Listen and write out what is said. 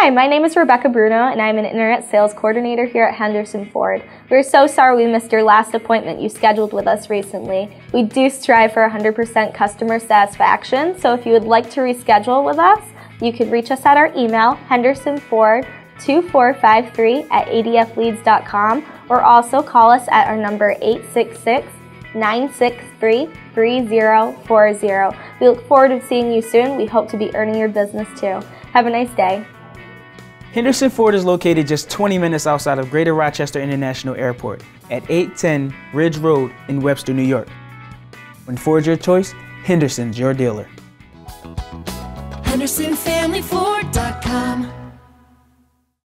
Hi, my name is Rebecca Bruno, and I'm an Internet Sales Coordinator here at Henderson Ford. We're so sorry we missed your last appointment you scheduled with us recently. We do strive for 100% customer satisfaction, so if you would like to reschedule with us, you can reach us at our email, hendersonford2453 at adfleads.com, or also call us at our number 866 963 3040. We look forward to seeing you soon. We hope to be earning your business too. Have a nice day. Henderson Ford is located just 20 minutes outside of Greater Rochester International Airport at 810 Ridge Road in Webster, New York. When Ford's your choice, Henderson's your dealer. HendersonFamilyFord.com